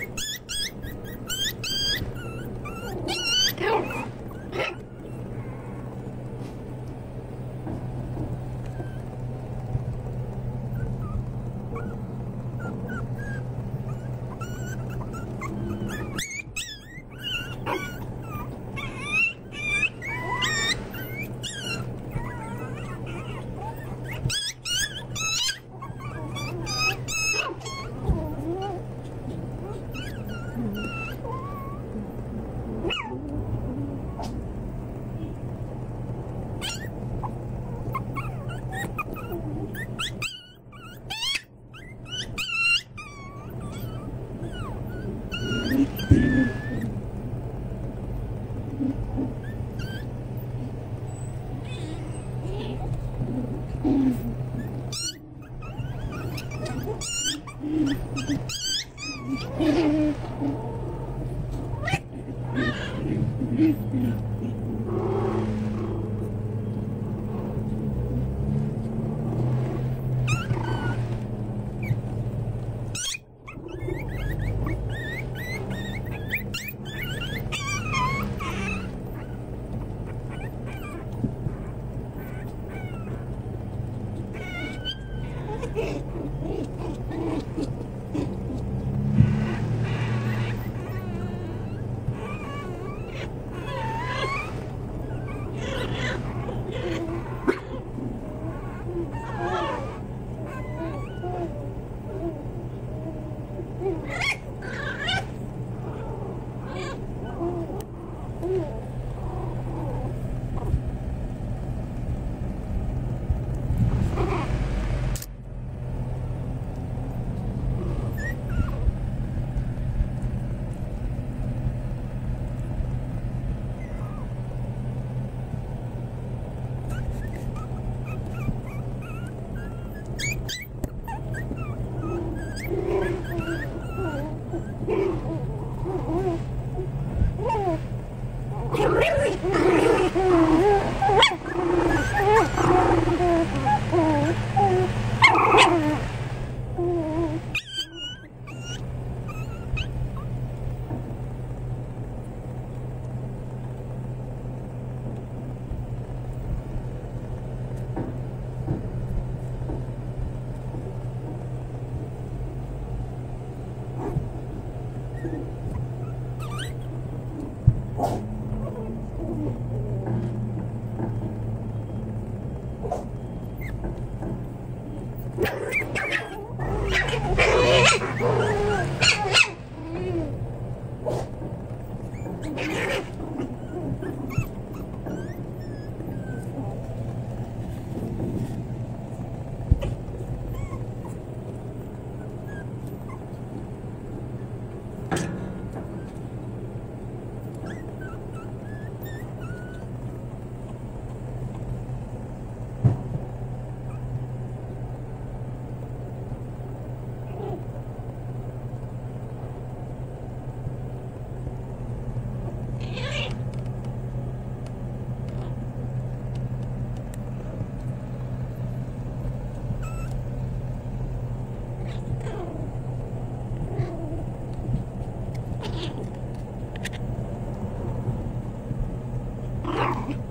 you Thank you. Oh, my God. Ah!